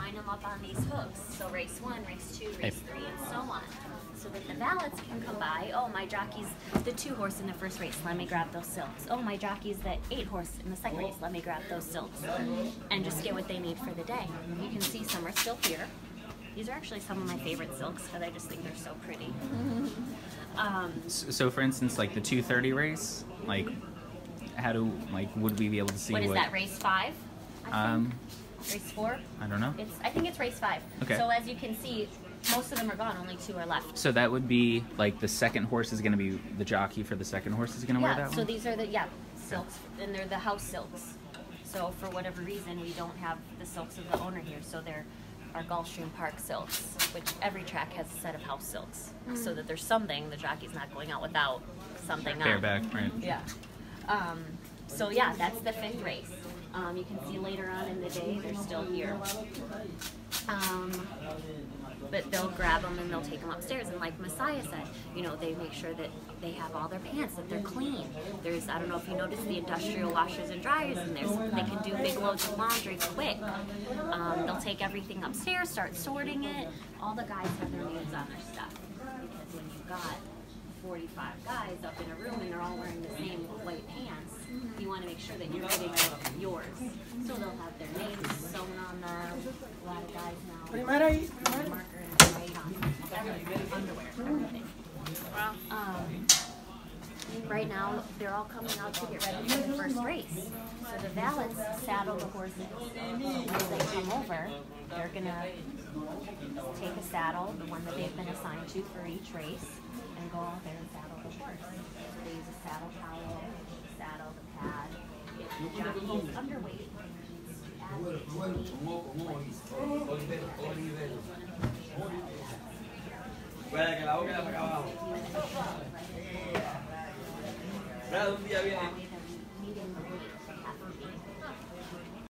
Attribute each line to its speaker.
Speaker 1: line them up on these hooks. So race one, race two, race three, and so on. So that the valets can come by. Oh, my jockey's the two horse in the first race. Let me grab those silks. Oh, my jockey's the eight horse in the second race. Let me grab those silks. And just get what they need for the day. You can see some are still here. These are actually some of my favorite silks because I just think they're so pretty. Um,
Speaker 2: S- So, for instance, like the 230 race, like, how do like would we be able to see
Speaker 1: what is that? Race five? I think?
Speaker 2: Um,
Speaker 1: race four?
Speaker 2: I don't know.
Speaker 1: It's I think it's race five.
Speaker 2: Okay.
Speaker 1: So as you can see, most of them are gone. Only two are left.
Speaker 2: So that would be like the second horse is going to be the jockey for the second horse is going to wear
Speaker 1: Yeah.
Speaker 2: that
Speaker 1: So
Speaker 2: one.
Speaker 1: these are the yeah silks, and they're the house silks. So for whatever reason, we don't have the silks of the owner here. So they're our Gulfstream Park silks, which every track has a set of house silks, so that there's something the jockey's not going out without something on.
Speaker 2: Bareback, right?
Speaker 1: Yeah. Um, so yeah, that's the fifth race. Um, you can see later on in the day they're still here. Um, but they'll grab them and they'll take them upstairs. And like Messiah said, you know, they make sure that they have all their pants, that they're clean. There's, I don't know if you noticed the industrial washers and dryers in there, so they can do big loads of laundry quick. Um, they'll take everything upstairs, start sorting it. All the guys have their names on their stuff. Because when you've got 45 guys up in a room and they're all wearing the same white pants, mm-hmm. you want to make sure that you're getting yours. So they'll have their names sewn on them. A lot of guys now.
Speaker 3: Primera y
Speaker 1: Marker and write on everything, underwear, everything. Um, they're all coming out to get ready for the first race. So the valets saddle the horses. As they come over, they're gonna take a saddle, the one that they've been assigned to for each race, and go out there and saddle the horse. So they use a saddle towel, saddle, the pad, jockey's underweight. The
Speaker 4: Puede que la boca la para abajo. Un día viene